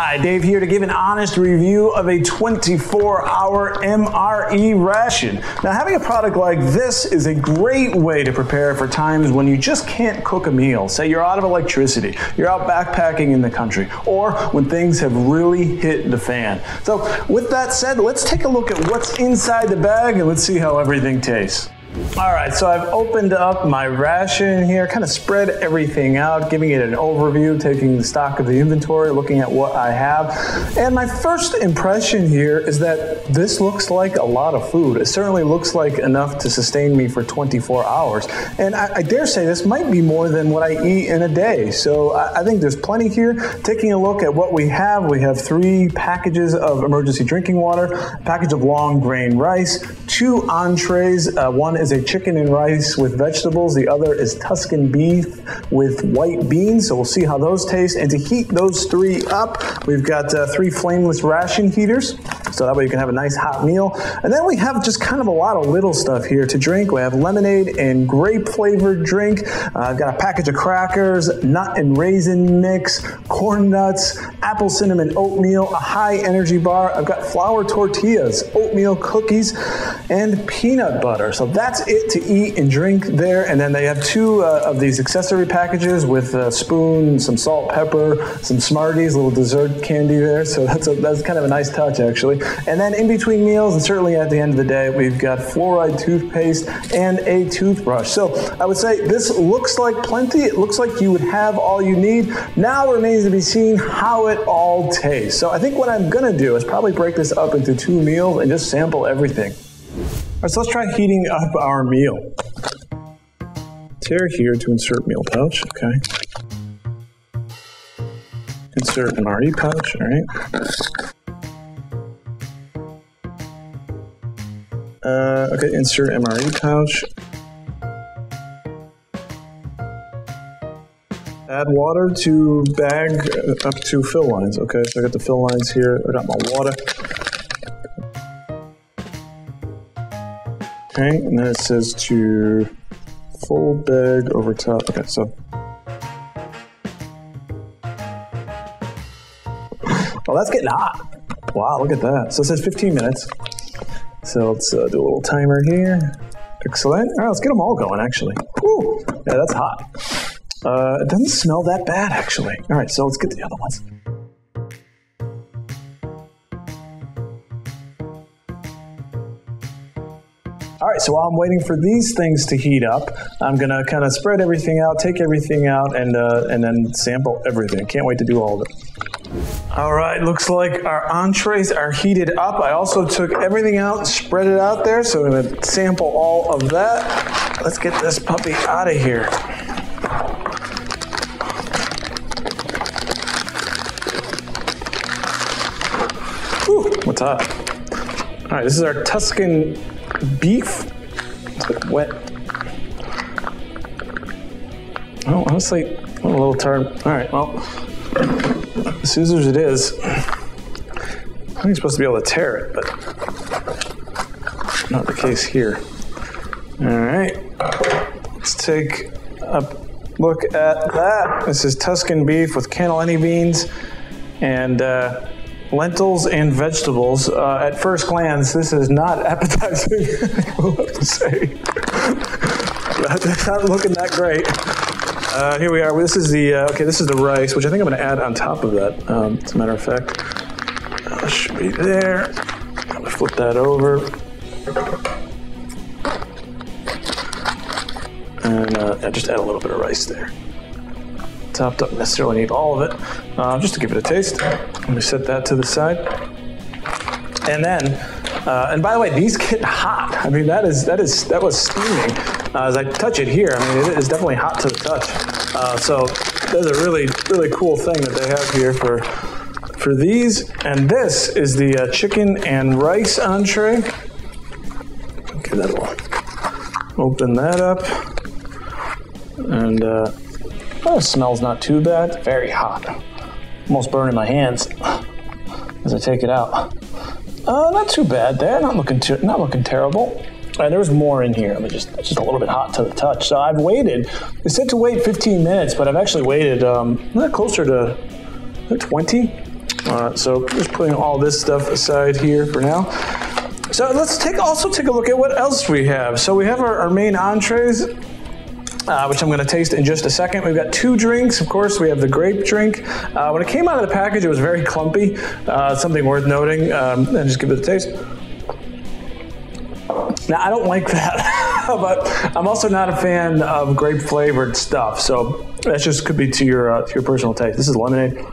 Hi, Dave here to give an honest review of a 24 hour MRE ration. Now, having a product like this is a great way to prepare for times when you just can't cook a meal. Say you're out of electricity, you're out backpacking in the country, or when things have really hit the fan. So, with that said, let's take a look at what's inside the bag and let's see how everything tastes. All right, so I've opened up my ration here, kind of spread everything out, giving it an overview, taking the stock of the inventory, looking at what I have. And my first impression here is that this looks like a lot of food. It certainly looks like enough to sustain me for 24 hours. And I, I dare say this might be more than what I eat in a day. So I, I think there's plenty here. Taking a look at what we have, we have three packages of emergency drinking water, a package of long grain rice, two entrees. Uh, one is a chicken and rice with vegetables. The other is Tuscan beef with white beans. So we'll see how those taste. And to heat those three up, we've got uh, three flameless ration heaters. So that way you can have a nice hot meal. And then we have just kind of a lot of little stuff here to drink. We have lemonade and grape flavored drink. Uh, I've got a package of crackers, nut and raisin mix, corn nuts, apple cinnamon oatmeal, a high energy bar. I've got flour tortillas, oatmeal cookies, and peanut butter. So that's it to eat and drink there. And then they have two uh, of these accessory packages with a spoon, some salt, pepper, some Smarties, little dessert candy there. So that's a, that's kind of a nice touch actually. And then in between meals, and certainly at the end of the day, we've got fluoride toothpaste and a toothbrush. So I would say this looks like plenty. It looks like you would have all you need. Now remains to be seen how it all tastes. So I think what I'm gonna do is probably break this up into two meals and just sample everything. All right, so let's try heating up our meal. Tear here to insert meal pouch, okay. Insert MRE pouch, all right. Uh, okay, insert MRE pouch. Add water to bag up to fill lines. Okay, so I got the fill lines here. I got my water. Okay, and then it says to fold bag over top. Okay, so. Well, that's getting hot. Wow, look at that. So it says 15 minutes. So let's uh, do a little timer here. Excellent. All right, let's get them all going, actually. Whew. Yeah, that's hot. Uh, it doesn't smell that bad, actually. All right, so let's get the other ones. Right, so while I'm waiting for these things to heat up, I'm gonna kind of spread everything out, take everything out, and uh, and then sample everything. Can't wait to do all of it. All right, looks like our entrees are heated up. I also took everything out, and spread it out there, so I'm gonna sample all of that. Let's get this puppy out of here. What's up? All right, this is our Tuscan beef. It's bit wet. Oh, honestly, I'm a little tired. All right, well, as scissors it is. I think you're supposed to be able to tear it, but not the case here. All right, let's take a look at that. This is Tuscan beef with cannellini beans and uh, lentils and vegetables. Uh, at first glance, this is not appetizing, I have to say. Not looking that great. Uh, here we are. This is the uh, okay. This is the rice, which I think I'm going to add on top of that. Um, as a matter of fact, uh, should be there. I'm going to flip that over, and uh, just add a little bit of rice there. Top don't necessarily need all of it, uh, just to give it a taste. Let me set that to the side, and then. Uh, and by the way, these get hot. I mean, that is that is that was steaming. Uh, as I touch it here, I mean, it is definitely hot to the touch. Uh, so that's a really really cool thing that they have here for for these. And this is the uh, chicken and rice entree. Okay, that'll open that up. And uh, oh, smells not too bad. Very hot. Almost burning my hands as I take it out. Uh, not too bad there. Not looking too, not looking terrible. And there's more in here. I mean, just just a little bit hot to the touch. So I've waited. It said to wait 15 minutes, but I've actually waited um, closer to 20. Uh, so just putting all this stuff aside here for now. So let's take also take a look at what else we have. So we have our, our main entrees. Uh, which I'm going to taste in just a second. We've got two drinks. Of course, we have the grape drink. Uh, when it came out of the package, it was very clumpy. Uh, something worth noting. Um, and just give it a taste. Now, I don't like that, but I'm also not a fan of grape flavored stuff. So that just could be to your uh, to your personal taste. This is lemonade.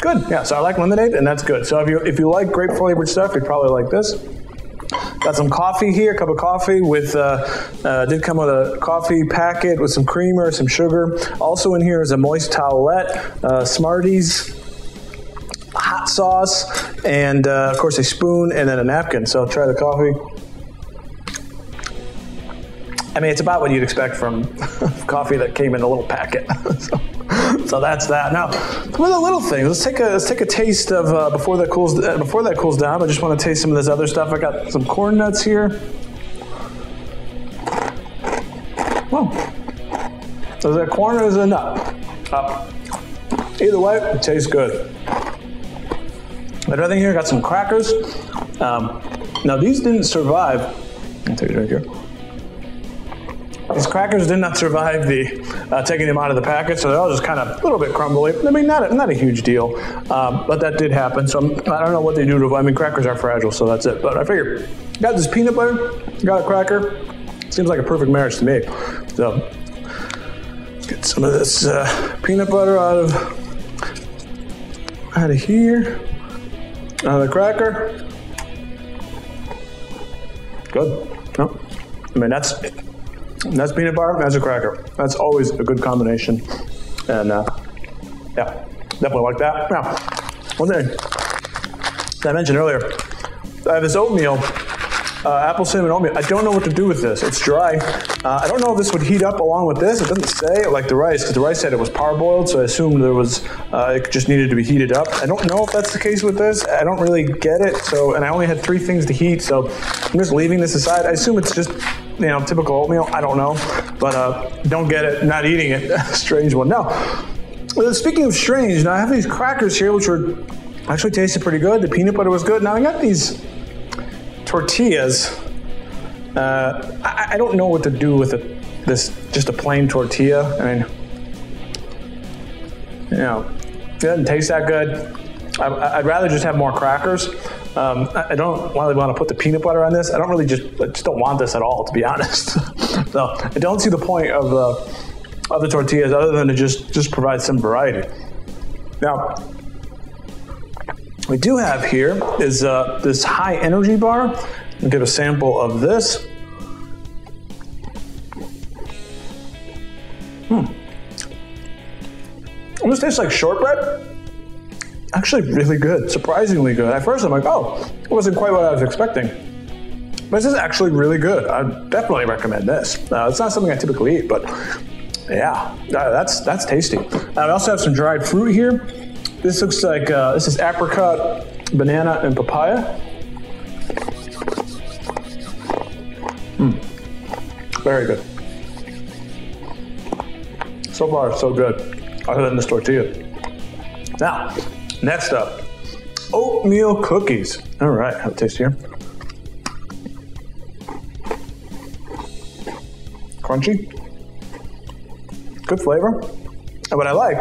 Good. Yeah. So I like lemonade, and that's good. So if you if you like grape flavored stuff, you'd probably like this. Got some coffee here, a cup of coffee with, uh, uh, did come with a coffee packet with some creamer, some sugar. Also in here is a moist towelette, uh, Smarties, hot sauce, and uh, of course a spoon and then a napkin. So I'll try the coffee. I mean, it's about what you'd expect from coffee that came in a little packet. so, so, that's that. Now, some of the little things. Let's take a let's take a taste of uh, before that cools uh, before that cools down. I just want to taste some of this other stuff. I got some corn nuts here. Whoa. Is that corn or is it a nut? Up. Either way, it tastes good. Another thing here, got some crackers. Um, now these didn't survive. I'll take a drink here. These crackers did not survive the uh, taking them out of the packet, so they're all just kind of a little bit crumbly. I mean, not a, not a huge deal, um, but that did happen. So I'm, I do not know what they do to. I mean, crackers are fragile, so that's it. But I figured, got this peanut butter, got a cracker. Seems like a perfect marriage to me. So get some of this uh, peanut butter out of out of here, out of the cracker. Good. No, I mean that's that's peanut butter, that's a cracker. That's always a good combination. And uh, yeah, definitely like that. Now, one thing that I mentioned earlier, I have this oatmeal, uh, apple cinnamon oatmeal. I don't know what to do with this. It's dry. Uh, I don't know if this would heat up along with this. It doesn't say like the rice because the rice said it was parboiled, so I assumed there was uh, it just needed to be heated up. I don't know if that's the case with this. I don't really get it. So, and I only had three things to heat, so I'm just leaving this aside. I assume it's just you know, typical oatmeal. I don't know, but uh, don't get it. Not eating it. strange one. Now, speaking of strange, now I have these crackers here, which were actually tasted pretty good. The peanut butter was good. Now I got these tortillas. Uh, I, I, don't know what to do with it. This just a plain tortilla. I mean, you know, it doesn't taste that good. I, would rather just have more crackers. Um, I don't really want to put the peanut butter on this. I don't really just I just don't want this at all, to be honest. so I don't see the point of the of the tortillas other than to just just provide some variety. Now, we do have here is uh, this high energy bar. I'll give a sample of this. Hmm. Almost tastes like shortbread actually really good, surprisingly good. At first, I'm like, oh, it wasn't quite what I was expecting. But this is actually really good. I definitely recommend this. Uh, it's not something I typically eat, but yeah, that's that's tasty. I also have some dried fruit here. This looks like uh, this is apricot, banana, and papaya. Mm. Very good. So far, so good. Other than this tortilla. Now, Next up, oatmeal cookies. All right, have it taste here. Crunchy, good flavor. And what I like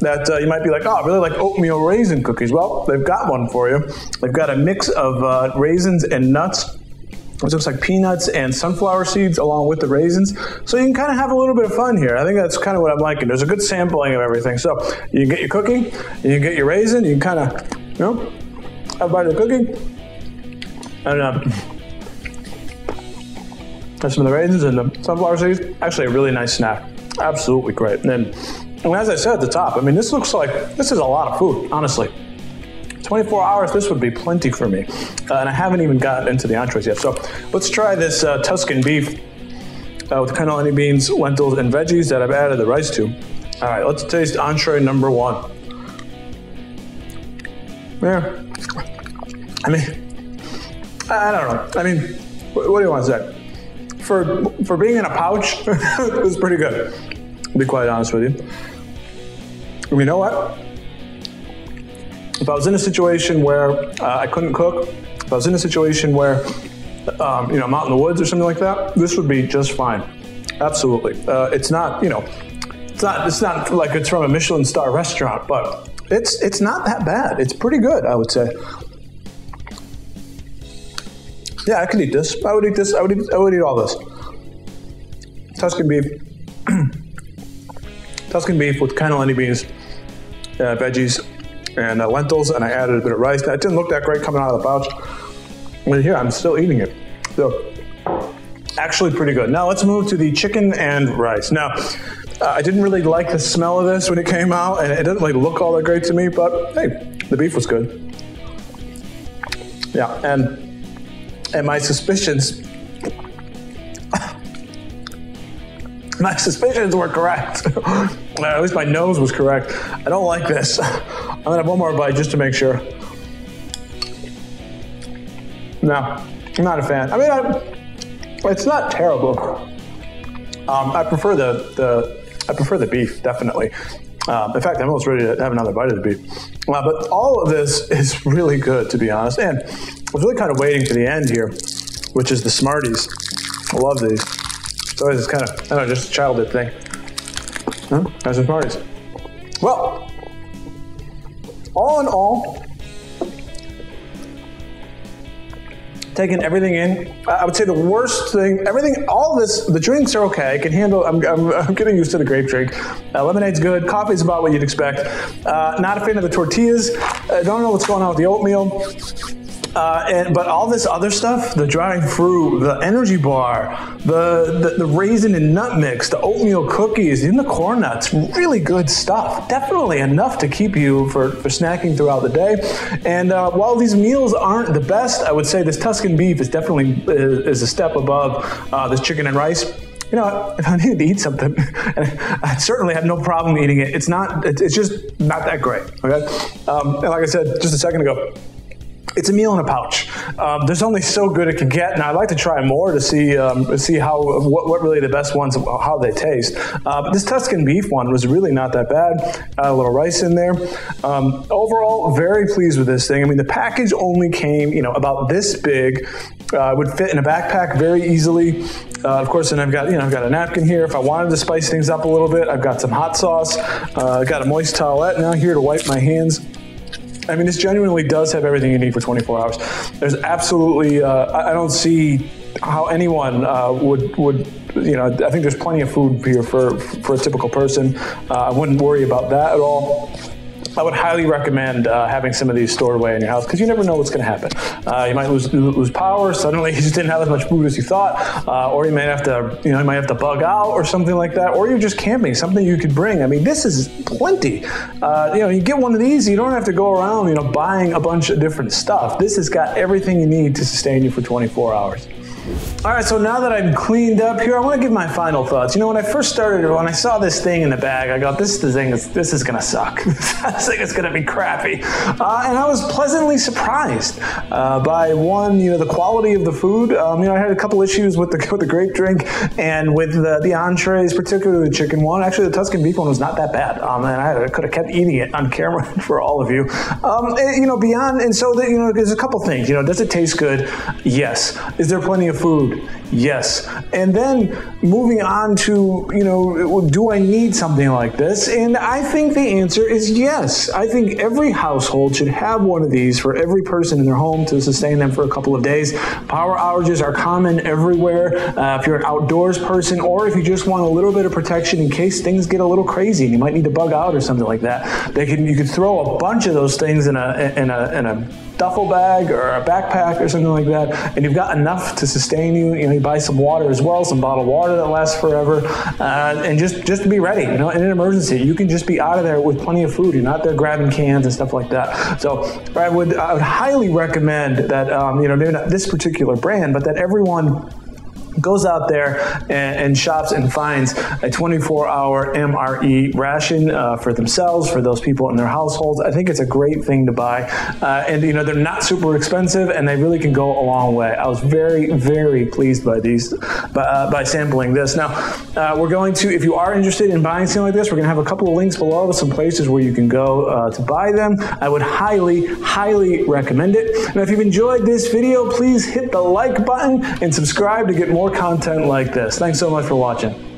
that uh, you might be like, oh, I really like oatmeal raisin cookies. Well, they've got one for you. They've got a mix of uh, raisins and nuts it looks like peanuts and sunflower seeds along with the raisins. So you can kind of have a little bit of fun here. I think that's kind of what I'm liking. There's a good sampling of everything. So you get your cookie, you get your raisin, you can kind of, you know, have a bite of the cookie. And um, have some of the raisins and the sunflower seeds. Actually, a really nice snack. Absolutely great. And then, and as I said at the top, I mean, this looks like this is a lot of food, honestly. 24 hours, this would be plenty for me. Uh, and I haven't even gotten into the entrees yet. So let's try this uh, Tuscan beef uh, with cannellini beans, lentils, and veggies that I've added the rice to. All right, let's taste entree number one. Yeah. I mean, I don't know. I mean, what, do you want to say? For, for being in a pouch, it was pretty good. To be quite honest with you. You know what? If I was in a situation where uh, I couldn't cook, if I was in a situation where um, you know I'm out in the woods or something like that, this would be just fine. Absolutely. Uh, it's not you know it's not it's not like it's from a Michelin star restaurant, but it's it's not that bad. It's pretty good, I would say. Yeah, I could eat this. I would eat this. I would eat, I would eat all this. Tuscan beef. Tuscan beef with cannellini beans, uh, veggies, and uh, lentils, and I added a bit of rice. That didn't look that great coming out of the pouch. But here, I'm still eating it. So, actually pretty good. Now let's move to the chicken and rice. Now, uh, I didn't really like the smell of this when it came out, and it didn't really look all that great to me, but hey, the beef was good. Yeah, and and my suspicions my suspicions were correct. At least my nose was correct. I don't like this. I'm gonna have one more bite just to make sure. No, I'm not a fan. I mean, I, it's not terrible. Um, I prefer the, the I prefer the beef definitely. Um, in fact, I'm almost ready to have another bite of the beef. Uh, but all of this is really good, to be honest. And I was really kind of waiting for the end here, which is the Smarties. I love these. It's always kind of, I don't know, just a childhood thing. Huh? That's some Smarties. Well, all in all, taking everything in. I would say the worst thing, everything, all this, the drinks are okay. I can handle, I'm, I'm, I'm getting used to the grape drink. Uh, lemonade's good. Coffee's about what you'd expect. Uh, not a fan of the tortillas. I don't know what's going on with the oatmeal. Uh, and, but all this other stuff, the dried fruit, the energy bar, the, the, the, raisin and nut mix, the oatmeal cookies, even the corn nuts, really good stuff. Definitely enough to keep you for, for snacking throughout the day. And uh, while these meals aren't the best, I would say this Tuscan beef is definitely is, is a step above uh, this chicken and rice you know, if I needed to eat something, I certainly have no problem eating it. It's not, it's just not that great. Okay. Um, and like I said just a second ago, it's a meal in a pouch. Um, there's only so good it can get, and I'd like to try more to see um, see how what, what, really the best ones how they taste. Uh, but this Tuscan beef one was really not that bad. a little rice in there. Um, overall, very pleased with this thing. I mean, the package only came you know about this big. Uh, would fit in a backpack very easily. Uh, of course, and I've got you know I've got a napkin here if I wanted to spice things up a little bit. I've got some hot sauce. Uh, I've got a moist towelette now here to wipe my hands. I mean, this genuinely does have everything you need for 24 hours. There's absolutely, uh, I don't see how anyone uh, would would you know. I think there's plenty of food here for for a typical person. Uh, I wouldn't worry about that at all. I would highly recommend uh, having some of these stored away in your house because you never know what's going to happen. Uh, you might lose, lose power. Suddenly, you just didn't have as much food as you thought, uh, or you might have to, you know, you might have to bug out or something like that, or you're just camping. Something you could bring. I mean, this is plenty. Uh, you know, you get one of these, you don't have to go around, you know, buying a bunch of different stuff. This has got everything you need to sustain you for 24 hours. All right, so now that I'm cleaned up here, I want to give my final thoughts. You know, when I first started, when I saw this thing in the bag, I got this thing is this is gonna suck. this thing is gonna be crappy, uh, and I was pleasantly surprised uh, by one, you know, the quality of the food. Um, you know, I had a couple issues with the with the grape drink and with the, the entrees, particularly the chicken one. Actually, the Tuscan beef one was not that bad, um, and I, I could have kept eating it on camera for all of you. Um, and, you know, beyond, and so that you know, there's a couple things. You know, does it taste good? Yes. Is there plenty of food? Yes. And then moving on to, you know, do I need something like this? And I think the answer is yes. I think every household should have one of these for every person in their home to sustain them for a couple of days. Power outages are common everywhere. Uh, if you're an outdoors person or if you just want a little bit of protection in case things get a little crazy and you might need to bug out or something like that, they can you could throw a bunch of those things in a in a in a duffel bag or a backpack or something like that, and you've got enough to sustain you. You know, you buy some water as well, some bottled water that lasts forever, uh, and just just to be ready. You know, in an emergency, you can just be out of there with plenty of food. You're not there grabbing cans and stuff like that. So I would I would highly recommend that um, you know maybe not this particular brand, but that everyone goes out there and, and, shops and finds a 24 hour MRE ration uh, for themselves, for those people in their households. I think it's a great thing to buy. Uh, and, you know, they're not super expensive and they really can go a long way. I was very, very pleased by these, by, uh, by sampling this. Now, uh, we're going to, if you are interested in buying something like this, we're going to have a couple of links below with some places where you can go uh, to buy them. I would highly, highly recommend it. Now, if you've enjoyed this video, please hit the like button and subscribe to get content like this. Thanks so much for watching.